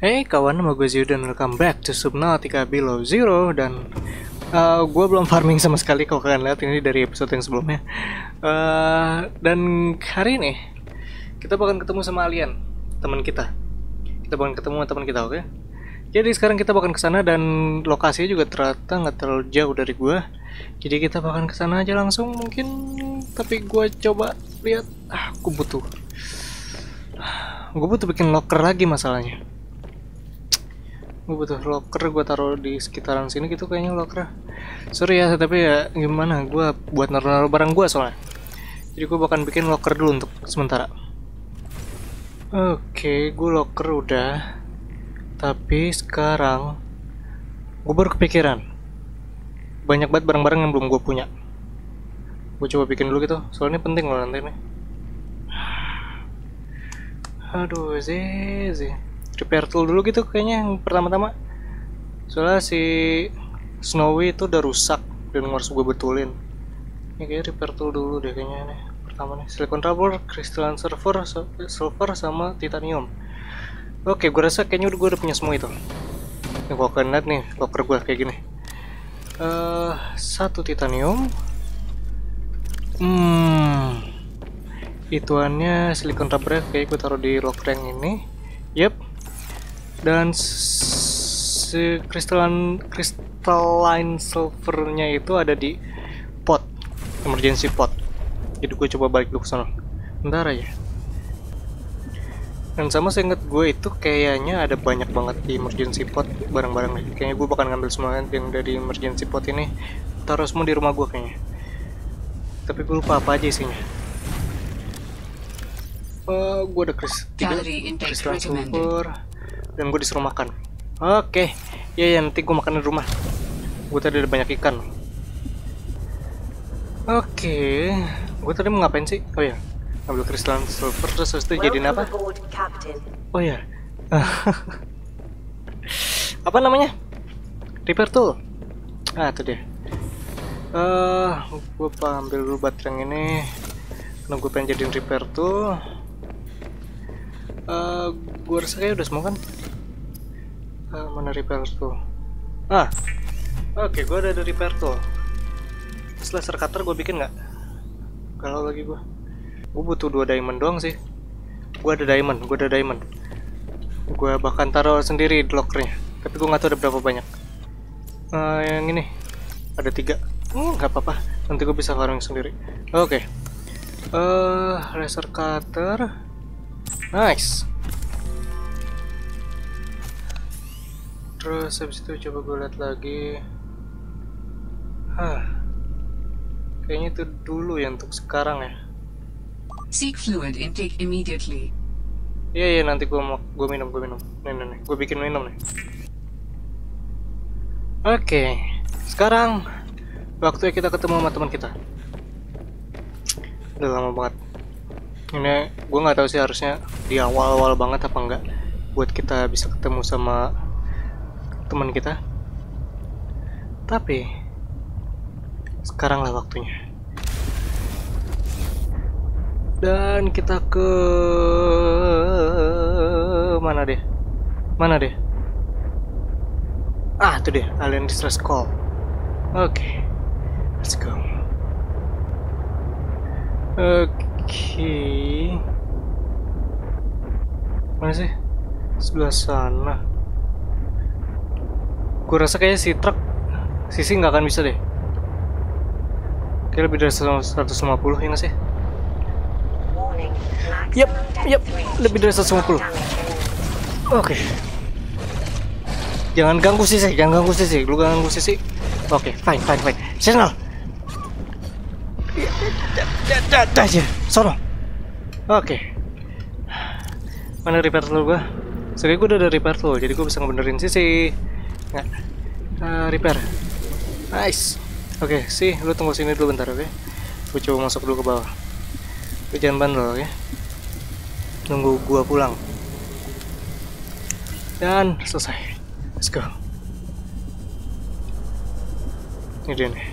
Hey kawan, nama gue Zio dan welcome back to Subnautica Below Zero dan uh, gue belum farming sama sekali kalau kalian lihat ini dari episode yang sebelumnya. Uh, dan hari ini kita bakal ketemu sama alien, teman kita. Kita bakal ketemu sama teman kita, oke? Okay? Jadi sekarang kita bakal ke sana dan lokasinya juga ternyata nggak terlalu jauh dari gue. Jadi kita bakal ke sana aja langsung mungkin. Tapi gue coba lihat. Ah, gue butuh. Gue butuh bikin locker lagi masalahnya gue butuh locker gue taruh di sekitaran sini gitu kayaknya locker sorry ya tapi ya gimana gue buat naruh-naruh barang gue soalnya. Jadi gue bakal bikin locker dulu untuk sementara. Oke gue locker udah. Tapi sekarang gue baru kepikiran. Banyak banget barang-barang yang belum gue punya. Gue coba bikin dulu gitu soalnya penting loh nanti nih aduh sih repair tool dulu gitu kayaknya yang pertama-tama. Soalnya si Snowy itu udah rusak dan harus gue betulin. Ini kayak repair tool dulu deh kayaknya nih pertama nih silicon rubber crystalline silver silver sama titanium. Oke gue rasa kayaknya udah gue udah punya semua itu. Ini gue akan lihat nih locker gue kayak gini. Uh, satu titanium. Hmm ituannya silicon rubber kayak gue taruh di locker yang ini. Yep dan si crystalline silvernya itu ada di pot emergency pot. Jadi gue coba balik dulu ke sana. Bentar aja. Dan sama saya inget gue itu kayaknya ada banyak banget di emergency pot barang-barang lagi kayaknya gue bakal ngambil semua yang dari emergency pot ini. Taruh semua di rumah gue kayaknya. Tapi gue lupa apa aja isinya. Uh, gue ada kris tiga crystalline silver dan gue disuruh makan. Oke. Okay. ya ya nanti gue makan di rumah. Gue tadi ada banyak ikan. Oke. Okay. gue tadi mau ngapain sih? Oh ya ambil kristal silver terus itu jadiin apa? oh ya apa namanya? Repair tool ah itu dia. Uh, eh, gue ambil dulu baterai yang ini. Karena gue pengen jadiin repair tool gue rasa kayak udah semua kan? Uh, mana repair tool ah oke okay, gue ada di repair tool slasher cutter gue bikin nggak? Kalau lagi gue gue butuh dua diamond doang sih. Gue ada diamond gue ada diamond. Gue bahkan taruh sendiri di lockernya. Tapi gue nggak tahu ada berapa banyak. Uh, yang ini. Ada tiga. Hmm, nggak hmm, apa-apa. Nanti gue bisa farming sendiri. Oke. Okay. uh, laser cutter nice. Terus habis itu coba gue lihat lagi. Hah. Kayaknya itu dulu ya untuk sekarang ya. Seek fluid intake immediately. Iya iya nanti gue mau gue minum gue minum. Nih nih, nih. gue bikin minum nih. Oke. Okay. sekarang waktunya kita ketemu sama teman kita. Udah lama banget. Ini gue nggak tahu sih harusnya di awal-awal banget apa enggak buat kita bisa ketemu sama teman kita? Tapi sekaranglah waktunya. Dan kita ke mana deh? Mana deh? Ah itu deh alien distress call. Oke okay. let's go. Oke. okay. Mana sih sebelah sana Gue rasa kayaknya si truk sisi nggak akan bisa deh. Kayak lebih dari 150 ya nggak sih? Yap, yap, lebih dari 150. Oke. Okay. Jangan ganggu sisi, jangan ganggu sisi. Lu ganggu sisi. Oke, okay, fine, fine, fine. Signal. Dah aja, sono. Oke. Okay. Mana repair tool gua? Sebenernya gue udah ada repair tool, jadi gue bisa ngebenerin sisi nggak. Uh, repair. Nice. Oke okay, sih lu tunggu sini dulu bentar oke? Okay? gue coba masuk dulu ke bawah. Lu jangan bandel oke? Okay? nunggu gua pulang. Dan selesai. Let's go. Ini dia nih.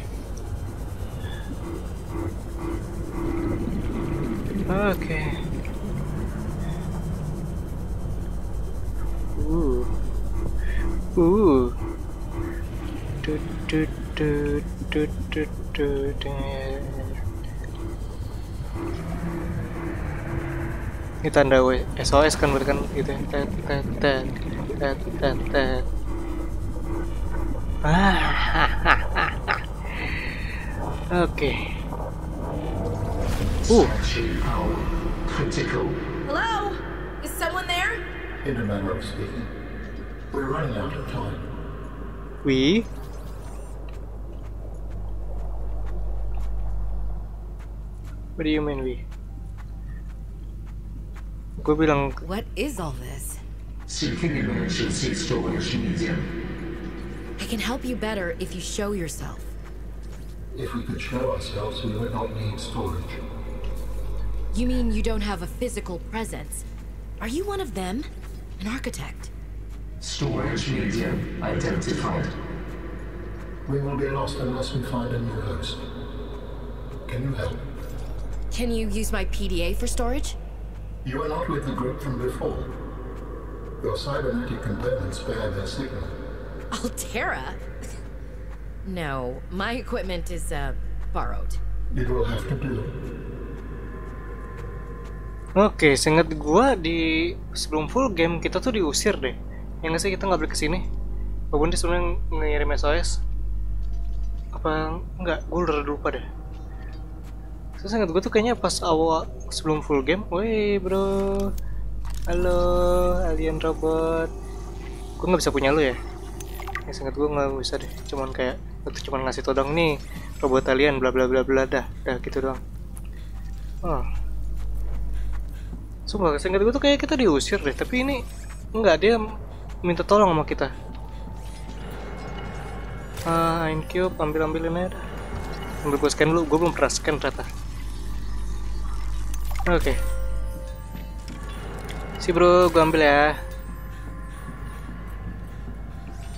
Oke. okay. uh Uh. Dut, dut, dut, dut, dut. Ini tanda W- SOS kan berarti kan gitu ya. Tet, tet, tet, tet, tet, tet. Ah, Oke. Uh, power critical. Hello? Is someone there? In a manner of speaking, we're running out of time. we What do you mean we? Gue bilang What is all this? Seeking emergency storage medium. I can help you better if you show yourself. If we could show ourselves, we would not need storage. You mean you don't have a physical presence? Are you one of them? An architect? Storage medium identified. We will be lost unless we find a new host. Can you help? Can you use my PDA for storage? You are not with the group from before. Your cybernetic components bear their signal. Altera? no, my equipment is, uh, borrowed. It will have to do. Oke, seingat gua di sebelum full game kita tuh diusir deh. Ya nggak sih kita nggak boleh ke sini. Walaupun dia sebenarnya ngirim SOS. Apa enggak? Gue udah lupa deh. Terus ingat gue tuh kayaknya pas awal sebelum full game, woi bro, halo alien robot, gue nggak bisa punya lu ya? Ya seingat gue nggak bisa deh, cuman kayak itu cuman ngasih tau dong nih robot alien bla bla bla bla dah, dah gitu doang. Oh. Sumpah, seingat gue tuh kayak kita diusir deh, tapi ini enggak dia minta tolong sama kita. Ah, Iron Cube, ambil ambilin aja. Ambil gue scan dulu, gue belum pernah scan ternyata. Oke. Si bro, gue ambil ya.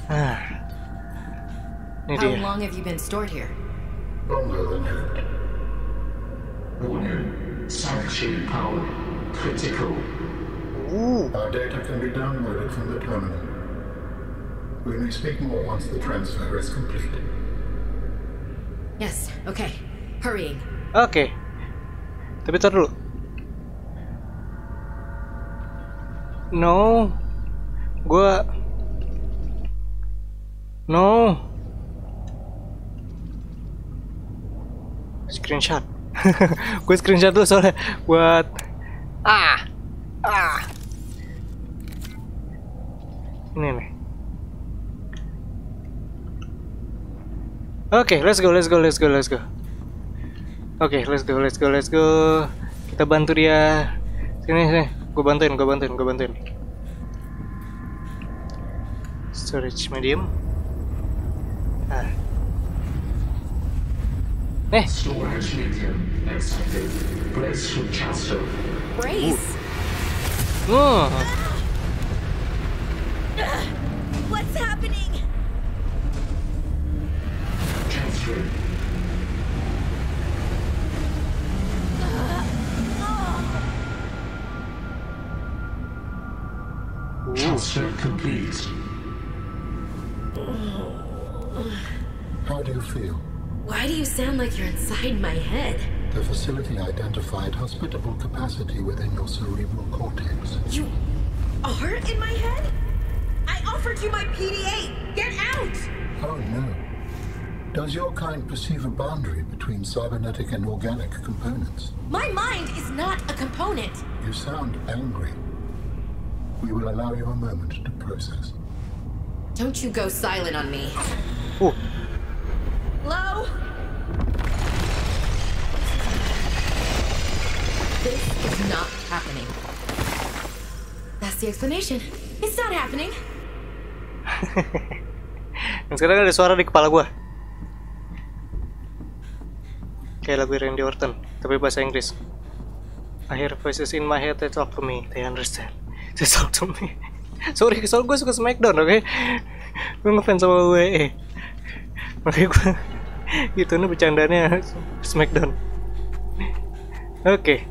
Ah. Ini How long have you been stored here? Longer than hoped. Warning. Sanctuary power critical. Uh, Our data can be downloaded from the terminal. We may speak more once the transfer is complete. Yes, okay. Hurrying. Oke. Tapi tar dulu. No. Gua No. Screenshot. gue screenshot dulu soalnya buat ah ah ini nih oke let's go let's go let's go let's go Oke, let's go, let's go, let's go. Kita bantu dia. Sini, sini. Gue bantuin, gue bantuin, gue bantuin. Storage medium. Ah. Eh, Storage medium accepted. Brace for transfer. Brace! oh. Transfer complete. How do you feel? Why do you sound like you're inside my head? The facility identified hospitable capacity within your cerebral cortex. You are in my head? I offered you my PDA! Get out! Oh no. Does your kind perceive a boundary between cybernetic and organic components? My mind is not a component. You sound angry. We will allow you a moment to process. Don't you go silent on me. Uh, Hello? This is not happening. That's the explanation. It's not happening. dan sekarang ada suara di kepala gue. Kayak lagu Randy Orton, tapi bahasa Inggris. I hear voices in my head that talk to me. They understand. To me. Sorry, soal gue suka Smackdown, oke? Gue ngefans sama WWE. Makanya gue itu nih bercandanya Smackdown. Oke.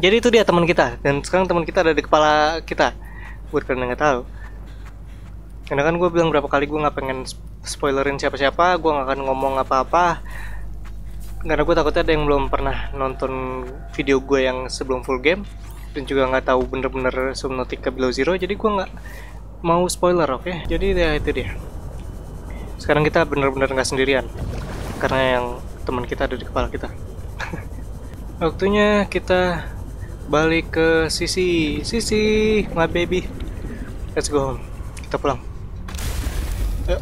Jadi itu dia teman kita dan sekarang teman kita ada di kepala kita. Buat kalian nggak tahu. karena kan gue bilang berapa kali gue nggak pengen spoilerin siapa-siapa gue nggak akan ngomong apa-apa karena gue takutnya ada yang belum pernah nonton video gue yang sebelum full game dan juga nggak tahu bener-bener Subnautica Below Zero jadi gue nggak mau spoiler oke okay? jadi ya itu dia sekarang kita bener-bener nggak sendirian karena yang teman kita ada di kepala kita waktunya kita balik ke sisi sisi my baby let's go home kita pulang uh.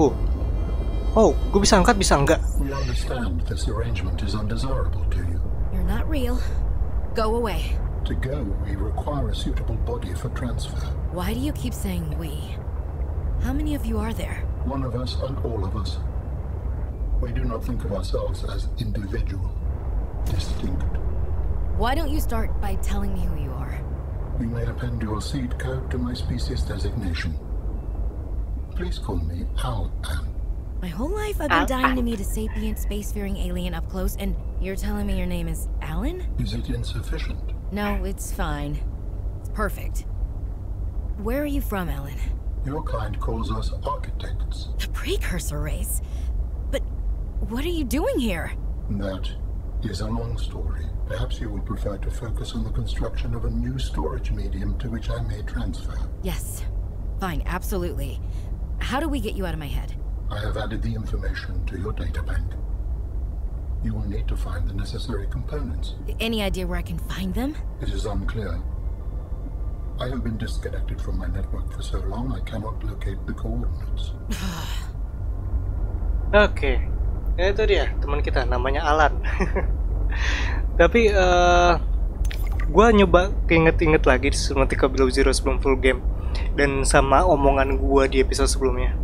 uh. oh gue bisa angkat bisa enggak We understand this arrangement is undesirable to you. You're not real. Go away. To go, we require a suitable body for transfer. Why do you keep saying we? How many of you are there? One of us and all of us. We do not think of ourselves as individual, distinct. Why don't you start by telling me who you are? You may append your seed code to my species designation. Please call me Al. My whole life I've been dying to meet a sapient spacefaring alien up close, and you're telling me your name is Alan? Is it insufficient? No, it's fine. It's perfect. Where are you from, Alan? Your kind calls us architects. The precursor race? But what are you doing here? That is a long story. Perhaps you would prefer to focus on the construction of a new storage medium to which I may transfer. Yes. Fine, absolutely. How do we get you out of my head? I have added the information to your data bank. You will need to find the necessary components. Any idea where I can find them? It is unclear. I have been disconnected from my network for so long I cannot locate the coordinates. Oke, Ya, itu dia teman kita namanya Alan. Tapi eh gue nyoba keinget-inget lagi di Subnautica Below Zero sebelum full game dan sama omongan gue di episode sebelumnya.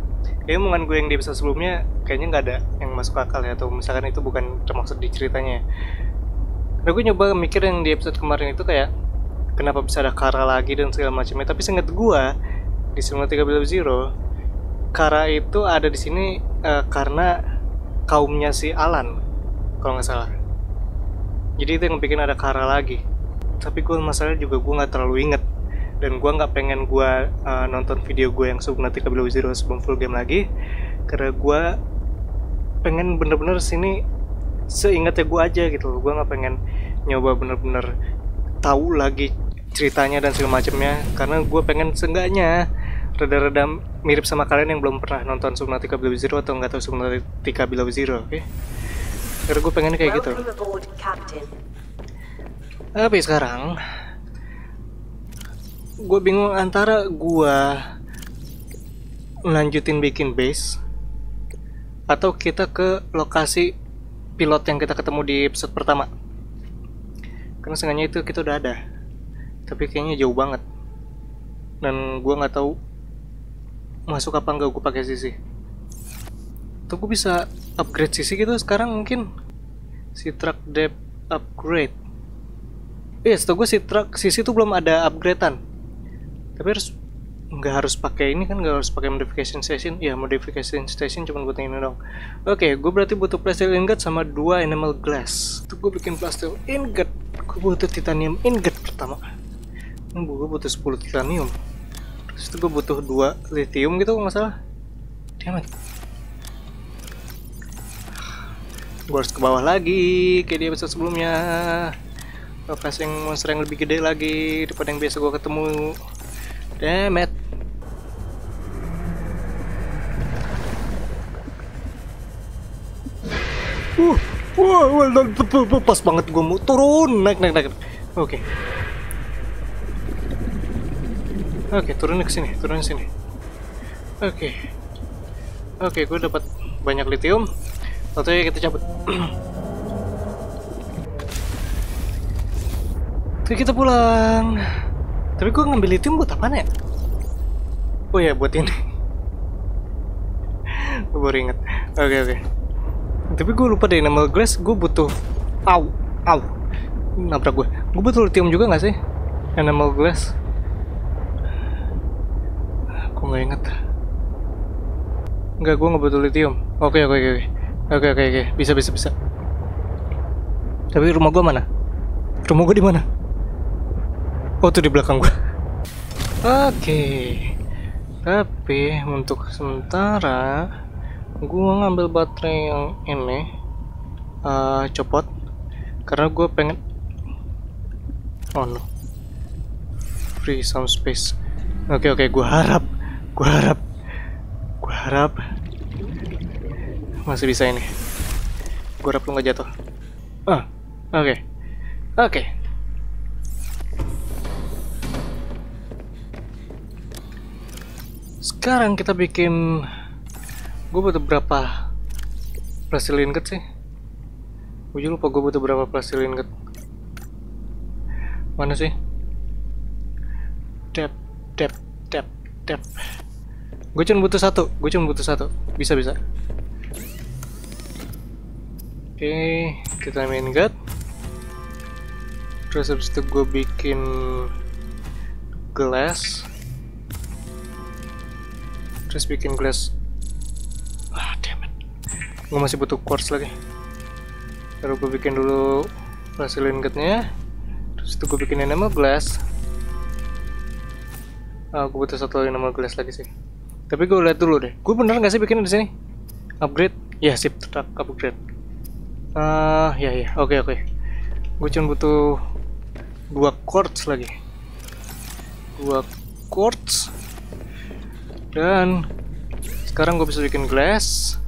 Kayaknya omongan gue yang di episode sebelumnya kayaknya nggak ada yang masuk akal ya atau misalkan itu bukan termaksud di ceritanya. Nah gue nyoba mikir yang di episode kemarin itu kayak kenapa bisa ada Kara lagi dan segala macamnya. Tapi seinget gue di Subnautica Below Zero Kara itu ada di sini eh, karena kaumnya si Alan kalau nggak salah jadi itu yang bikin ada Kara lagi tapi gue masalahnya juga gue nggak terlalu inget dan gue nggak pengen gue uh, nonton video gue yang Subnautica Below Zero sebelum full game lagi. Karena gue pengen bener-bener sini seingatnya gue aja gitu loh. Gue nggak pengen nyoba bener-bener tahu lagi ceritanya dan segala macamnya. Karena gue pengen seenggaknya rada-rada mirip sama kalian yang belum pernah nonton Subnautica Below Zero atau nggak tahu Subnautica Below Zero oke? Karena gue pengen kayak gitu. tapi sekarang gue bingung antara gue lanjutin bikin base atau kita ke lokasi pilot yang kita ketemu di episode pertama. Karena sengaja itu kita udah ada tapi kayaknya jauh banget. Dan gue nggak tahu masuk apa enggak gue pakai sisi. Tuh gue bisa upgrade sisi gitu sekarang mungkin. Si truck depth upgrade. Iya, setahu gue si truck sisi tuh belum ada upgradean. Tapi harus nggak harus pakai ini kan nggak harus pakai modification station. Ya modification station cuma buat ini dong. Oke, gue berarti butuh plastic ingot sama dua enamel glass. Tuh gue bikin plastic ingot. Gue butuh titanium ingot pertama. Ini gue butuh 10 titanium. Terus itu gue butuh dua lithium gitu kalau nggak salah. Damn it. Gue harus ke bawah lagi kayak di episode sebelumnya passing monster yang lebih gede lagi daripada yang biasa gue ketemu damn it. Uh wah wah, pas banget gue mau turun. Naik naik naik. Oke. Oke turun ke sini turun ke sini. Oke. Oke gue dapat banyak lithium Lalu ya kita cabut. Oke kita pulang. Tapi gue ngambil lithium buat apa ya? Oh ya buat ini. gue baru inget. Oke oke. Tapi gue lupa deh nama glass gue butuh. Au, au. Nabrak gue. Gue butuh lithium juga nggak sih? Animal glass. Gue nggak inget. Enggak, gue nggak butuh lithium. Oke oke oke. Oke oke oke. Bisa bisa bisa. Tapi rumah gue mana? Rumah gue di mana? Oh tuh di belakang gua. Oke. Tapi untuk sementara gua ngambil baterai yang ini uh, copot karena gue pengen oh no. Free some space. Oke oke gue harap gue harap gue harap masih bisa ini. Gue harap lu nggak jatuh. Ah oke. Oke sekarang kita bikin gue butuh berapa plastil ingot sih? Gue lupa gue butuh berapa plastil ingot mana sih? Tap tap tap tap. Gue cuma butuh satu gue cuma butuh satu. Bisa bisa. Oke kita main ingot terus habis itu gue bikin glass terus bikin glass. Ah damn it. Gue masih butuh quartz lagi. Baru gue bikin dulu hasil ingotnya terus itu gue bikin enamel glass. Ah gue butuh satu enamel glass lagi sih. Tapi gue lihat dulu deh. Gue bener nggak sih bikin di sini? Upgrade? Ya sip tetap upgrade. Ah ya ya oke oke. Gue cuma butuh dua quartz lagi. Dua quartz dan sekarang gue bisa bikin glass.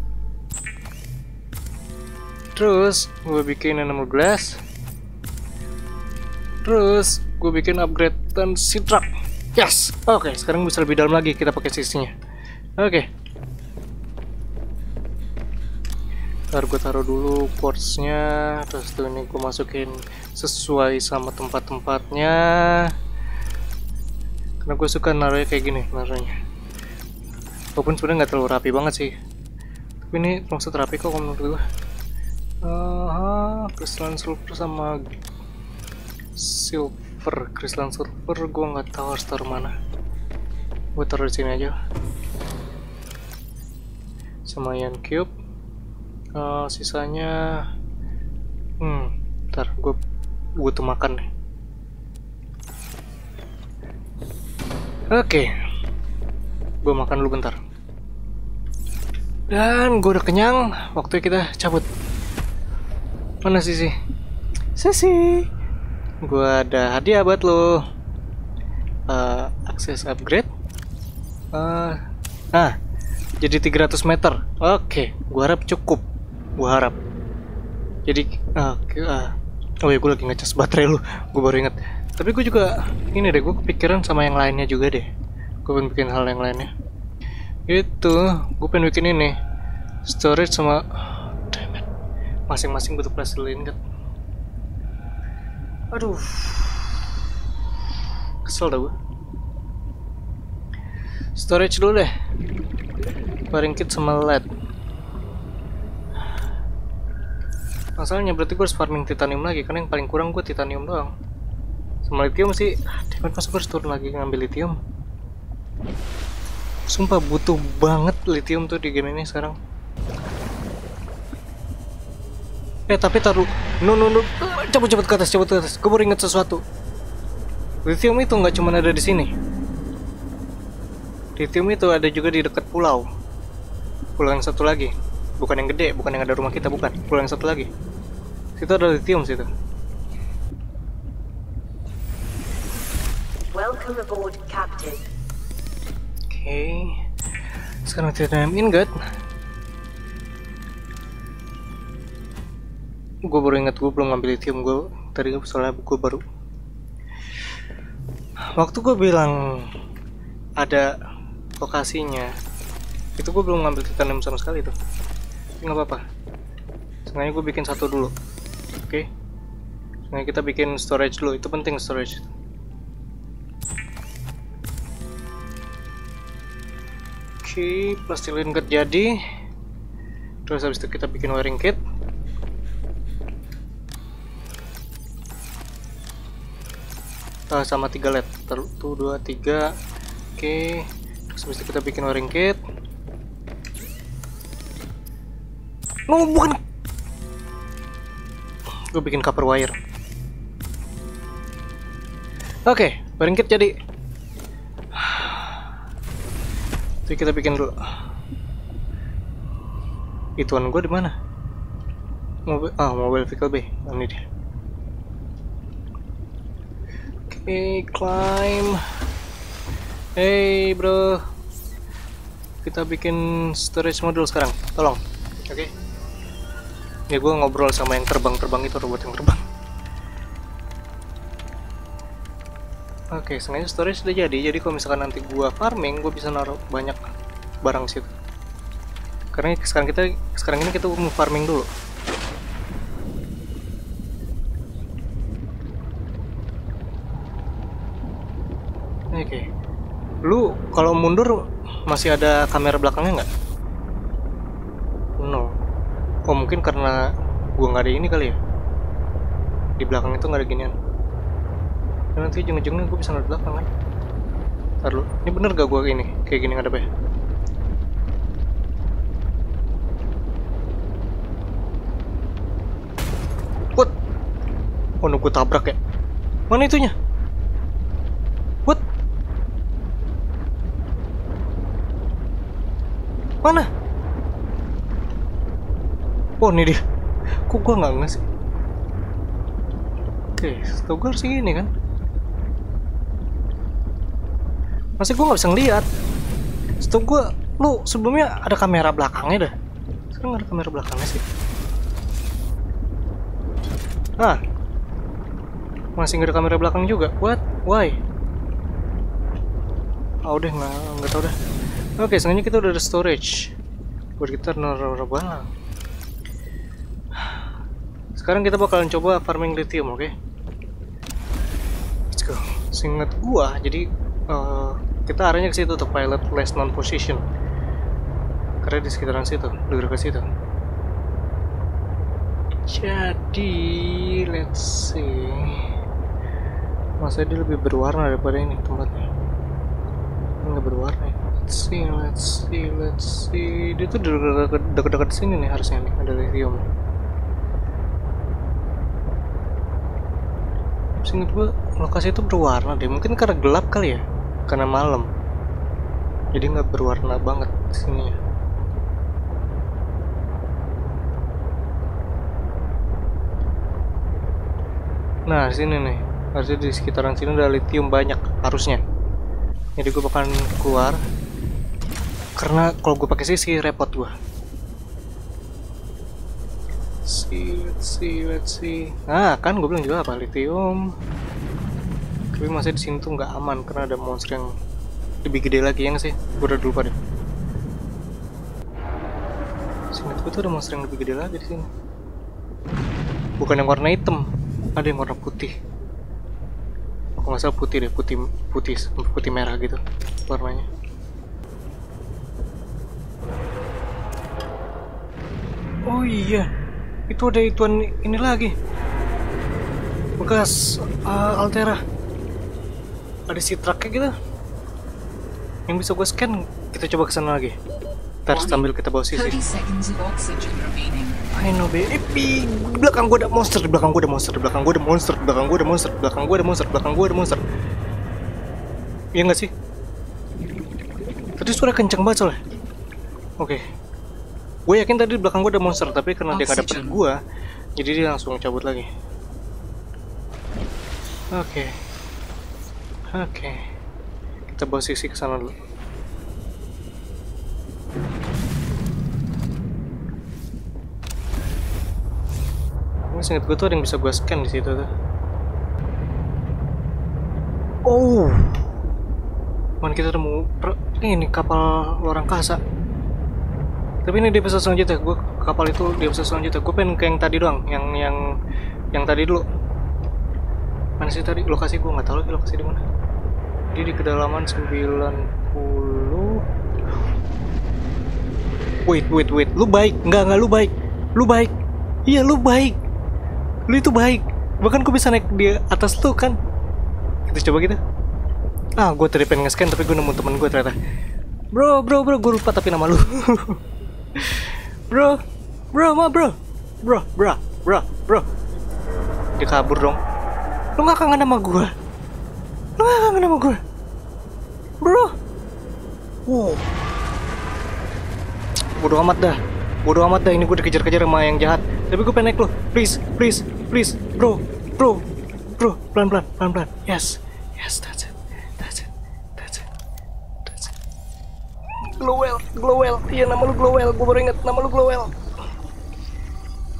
Terus gue bikin enamel glass. Terus gue bikin upgrade dan sidrak yes. Oke okay, sekarang bisa lebih dalam lagi kita pakai sisinya. Oke. Okay. ntar gue taruh dulu quartznya terus tuh ini gue masukin sesuai sama tempat-tempatnya. Karena gue suka naruhnya kayak gini naruhnya walaupun sebenarnya nggak terlalu rapi banget sih. Tapi ini termasuk rapi kok menurut gue uh, crystalline silver sama silver. Crystalline silver gue nggak tahu harus taruh mana. Gue taruh di sini aja. Sama iron cube. Uh, sisanya hmm ntar gue butuh makan nih. Oke. Okay gue makan dulu bentar dan gue udah kenyang waktu kita cabut. Mana sih sih sisi. Gue ada hadiah buat lo. Uh, akses upgrade. Uh, ah jadi 300 meter. Oke okay. gue harap cukup. Gue harap. Jadi uh, uh, oh ya gue lagi ngecas baterai lu. Gue baru inget tapi gue juga ini deh gue kepikiran sama yang lainnya juga deh. Gue pengen bikin hal yang lainnya itu gue pengen bikin ini. Storage sama masing-masing butuh plastik ingot aduh. Kesel dah gue storage dulu deh. Paling kit sama led. Masalahnya berarti gue harus farming titanium lagi karena yang paling kurang gue titanium doang. Sama lithium sih. Ah, masa gue harus turun lagi ngambil lithium Sumpah butuh banget lithium tuh di game ini sekarang. Eh tapi taruh, no no no, cepet cepet ke atas, cepet ke atas. Gue baru inget sesuatu. Lithium itu nggak cuma ada di sini. Lithium itu ada juga di dekat pulau. Pulau yang satu lagi, bukan yang gede, bukan yang ada rumah kita, bukan. Pulau yang satu lagi. Situ ada lithium situ. Welcome aboard, Captain. Okay. sekarang titanium ingot gue baru ingat gue belum ngambil lithium gue tadi soalnya gue baru. Waktu gue bilang ada lokasinya itu gue belum ngambil titanium sama sekali tuh. Nggak apa-apa. Sengaja gue bikin satu dulu. Oke? Okay? sengaja kita bikin storage dulu. Itu penting storage Oke, plastilin ingot jadi. Terus habis itu kita bikin wiring kit. Uh, sama tiga led. Satu, dua, tiga. Oke. Terus habis itu kita bikin wiring kit. No, bukan. Gue bikin copper wire. Oke, wiring kit jadi. Tapi kita bikin dulu. Ituan gue di mana? Mobil ah mobil vehicle B. Oh, ini dia. Oke, climb. Hey, bro. Kita bikin storage module sekarang. Tolong. Oke. Ya gue ngobrol sama yang terbang-terbang itu robot yang terbang. Oke, sengaja storage sudah jadi. Jadi kalau misalkan nanti gua farming, gua bisa naruh banyak barang situ. Karena sekarang kita sekarang ini kita mau farming dulu. Oke. Lu kalau mundur masih ada kamera belakangnya nggak? No. Oh mungkin karena gua nggak ada ini kali ya. Di belakang itu nggak ada ginian. Dan nanti ujung-ujungnya gue bisa ngeliat belakang kan Ntar dulu, ini bener gak gue ini? Kayak gini ngadep ya? What? Oh, nunggu tabrak ya? Mana itunya? What? Mana? Oh, ini dia. Kok gue nggak nggak sih? Oke, setahu gue harus ini kan? Masih gue nggak bisa ngeliat. Setahu gue, lu sebelumnya ada kamera belakangnya dah. Sekarang ada kamera belakangnya sih. Ah, masih nggak ada kamera belakang juga. What? Why? Ah udah nggak nggak tahu dah. Oke, sengaja kita udah ada storage buat kita naruh barang. Sekarang kita bakalan coba farming lithium, oke? Let's go. Seingat gua, jadi uh, kita arahnya ke situ untuk pilot last known position. Karena di sekitaran situ, udah ke situ. Jadi, let's see. Masa dia lebih berwarna daripada ini tempatnya? Enggak berwarna ya. Let's see, let's see, let's see. Dia tuh dekat-dekat sini nih harusnya nih, ada lithium. Seingat gue lokasi itu berwarna deh. Mungkin karena gelap kali ya, karena malam. Jadi nggak berwarna banget sini. Nah, sini nih. Harusnya di sekitaran sini ada lithium banyak harusnya. Jadi gue bakalan keluar. Karena kalau gue pakai sisi repot gue. See, let's see, let's see. Nah, kan gue bilang juga apa lithium. Tapi masih di sini tuh nggak aman karena ada monster yang lebih gede lagi yang sih. Gue udah deh. Sini gue tuh ada monster yang lebih gede lagi di sini. Bukan yang warna hitam, ada yang warna putih. Aku nggak salah putih deh, putih putih putih merah gitu warnanya. Oh iya, itu ada ituan ini lagi bekas uh, Altera ada si truknya gitu. Yang bisa gue scan kita coba ke sana lagi. Ntar sambil kita bawa sisi. 30 seconds of oxygen remaining. I know baby. Di belakang gue ada monster di belakang gue ada monster di belakang gue ada monster di belakang gue ada monster di belakang gue ada monster di belakang gue ada monster. Iya nggak sih? Tadi suara kenceng banget soalnya. Oke. Gue yakin tadi di belakang gue ada monster tapi karena dia nggak dapet gue jadi dia langsung cabut lagi. Oke oke. Kita bawa sisi ke sana dulu. Ini seinget gue tuh ada yang bisa gue scan di situ tuh. Oh. Man kita per- ini kapal luar angkasa tapi ini di episode selanjutnya gue kapal itu di episode selanjutnya. Gue pengen ke yang tadi doang yang yang yang tadi dulu. Mana sih tadi? Lokasi gue nggak tahu lagi lokasi di mana dia di kedalaman 90 wait wait wait. Lu baik. Nggak nggak lu baik. Lu baik. Iya lu baik. Lu itu baik. Bahkan gue bisa naik di atas lu kan? Kita coba gitu ah gue tadi pengen nge-scan tapi gue nemu temen gue ternyata. Bro bro bro. Gue lupa tapi nama lu. Bro bro ma bro. Bro bro bro bro. Dia kabur dong. Lu gak kangen sama gue lu kangen sama gue? Bro! Wow. Bodo amat dah. Bodo amat dah ini gue dikejar-kejar sama yang jahat. Tapi gue pengen naik lo please please please. Bro bro bro. Pelan pelan pelan pelan yes yes that's it. That's it. That's it. That's it. Glowell Glowell iya nama lu Glowell gue baru inget nama lu Glowell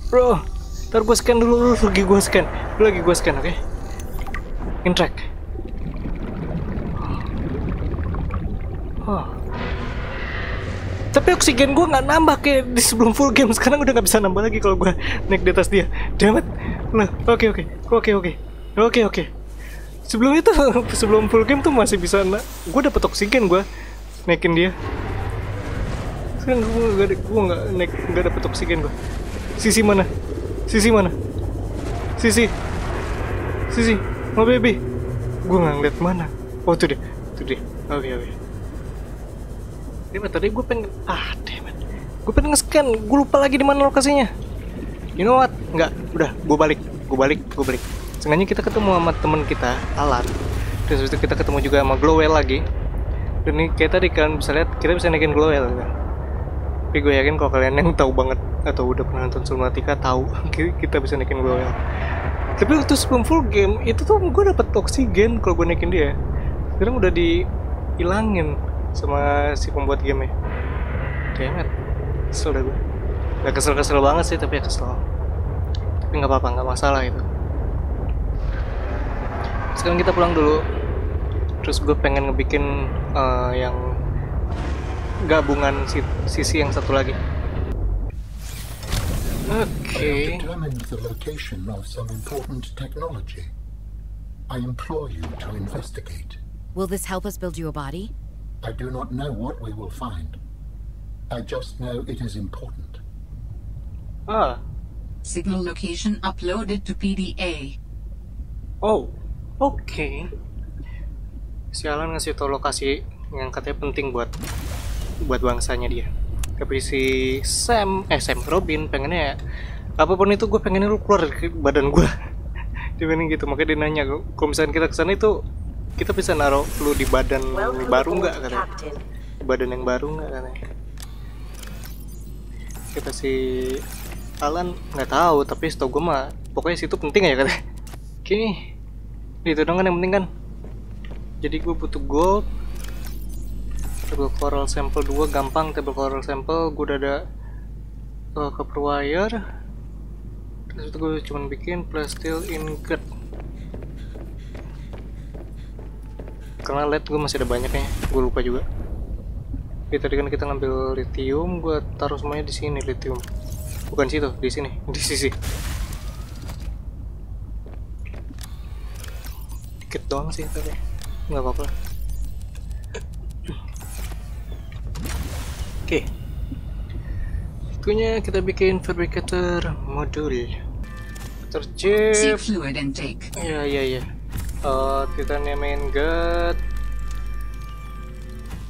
bro ntar gue scan dulu lu lagi gue scan. Lu lagi gue scan oke? In track oh tapi oksigen gue nggak nambah kayak di sebelum full game. Sekarang udah nggak bisa nambah lagi kalau gue naik di atas dia. Damn it nah oke oke. Oke oke. Oke oke. Sebelum itu sebelum full game tuh masih bisa na- gue dapet oksigen gue naikin dia. Sekarang gue nggak gue nggak naik nggak dapet oksigen gue sisi mana? Sisi mana? Sisi. Sisi. Oh baby. Gue nggak ngeliat mana. Oh tuh dia. Tuh dia. Oke oke It, tadi gue pengen ah damn. Gue pengen nge-scan, gue lupa lagi di mana lokasinya. You know what? Enggak, udah, gue balik, gue balik, gue balik. Sengaja kita ketemu sama temen kita, Alan. Terus itu kita ketemu juga sama Glowell lagi. Dan ini kayak tadi kalian bisa lihat, kita bisa naikin Glowell kan. Tapi gue yakin kalau kalian yang tahu banget atau udah pernah nonton Subnautica tahu kita bisa naikin Glowell. Tapi waktu sebelum full game itu tuh gue dapet oksigen kalau gue naikin dia. Sekarang udah dihilangin sama si pembuat game nya Damn it Kesel dah gue Gak kesel-kesel banget sih tapi ya kesel. Tapi nggak apa-apa nggak masalah itu Sekarang kita pulang dulu. Terus gue pengen ngebikin eh, yang Gabungan si- sisi yang satu lagi. Oke. I have determined the location of some important technology. I implore you to investigate. Will this help us build you a body? I do not know what we will find. I just know it is important. Ah Signal location uploaded to PDA. Oh, oke. Si Alan ngasih tau lokasi yang katanya penting buat buat bangsanya dia. Tapi si Sam, eh Sam Robin pengennya ya, apa pun itu gue pengennya lu keluar dari badan gue. dia gitu, makanya dia nanya kalau misalnya kita ke sana itu kita bisa naruh lu di badan Welcome baru nggak katanya? Di badan yang baru nggak katanya? Kita si Alan nggak tahu, tapi setahu gue mah pokoknya situ penting aja katanya. Kini itu dong kan yang penting kan. Jadi gue butuh gold. Table coral sample 2 gampang table coral sample gue udah ada uh, copper wire. Terus itu gue cuman bikin plastil ingot. Karena LED gue masih ada banyak ya, gue lupa juga. Jadi tadi kan kita ngambil lithium, gue taruh semuanya di sini lithium. Bukan situ, di sini, di sisi. Dikit doang sih tapi nggak apa-apa. Oke. Itunya kita bikin fabricator modul. Terjep. fluid intake. Iya. Eh main gut.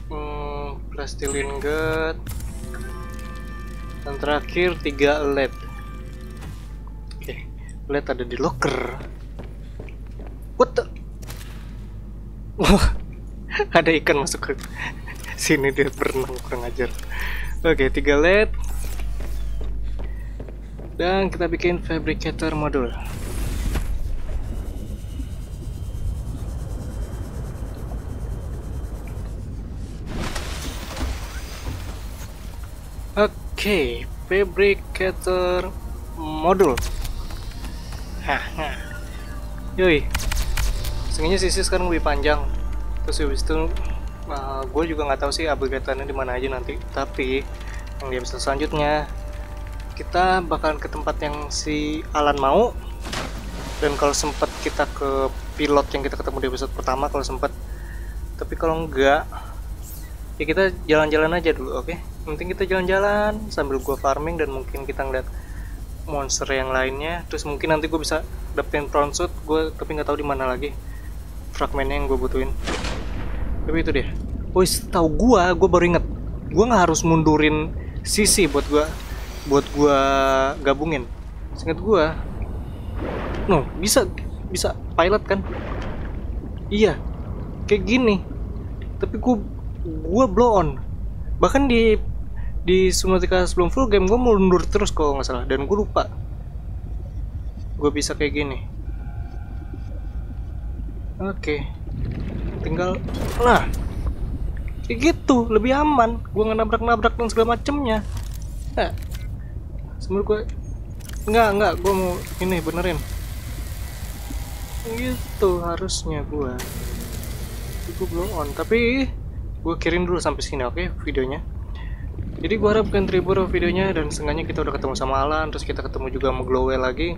Hmm, plastilin gut. Dan terakhir tiga LED. Oke, LED ada di locker. What the? Ada ikan masuk ke sini dia berenang kurang ajar. Oke, tiga LED. Dan kita bikin fabricator modul. Oke, fabricator modul. Haha. Yoi. Sengaja sisi sekarang lebih panjang. Terus habis itu gue juga nggak tahu sih upgrade-nya di mana aja nanti. Tapi yang di episode selanjutnya kita bakalan ke tempat yang si Alan mau. Dan kalau sempat kita ke pilot yang kita ketemu di episode pertama kalau sempat. Tapi kalau enggak ya kita jalan-jalan aja dulu oke penting kita jalan-jalan sambil gua farming dan mungkin kita ngeliat monster yang lainnya. Terus mungkin nanti gue bisa dapetin prawn suit gue tapi nggak tahu di mana lagi fragmennya yang gue butuhin. Tapi itu deh oh tahu gua gue baru inget. Gue nggak harus mundurin sisi buat gua buat gua gabungin. Seingat gua no bisa bisa pilot kan? Iya kayak gini. Tapi gue gue blow on. Bahkan di di Subnautica sebelum full game gue mundur terus kalau nggak salah. Dan gue lupa. Gue bisa kayak gini. Oke. Tinggal nah. Kayak gitu lebih aman. Gue nggak nabrak-nabrak dan segala macemnya. Ya sebenarnya gue nggak nggak. Gue mau ini benerin. Gitu harusnya gue gue belum on. Tapi gue kirim dulu sampai sini oke videonya jadi gue harap kalian terhibur videonya dan sengaja kita udah ketemu sama Alan terus kita ketemu juga sama Glowwell lagi.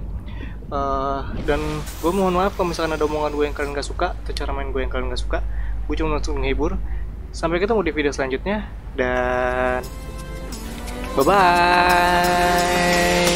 Eh, dan gue mohon maaf kalau misalkan ada omongan gue yang kalian gak suka atau cara main gue yang kalian gak suka gue cuma langsung menghibur. Sampai ketemu di video selanjutnya dan bye bye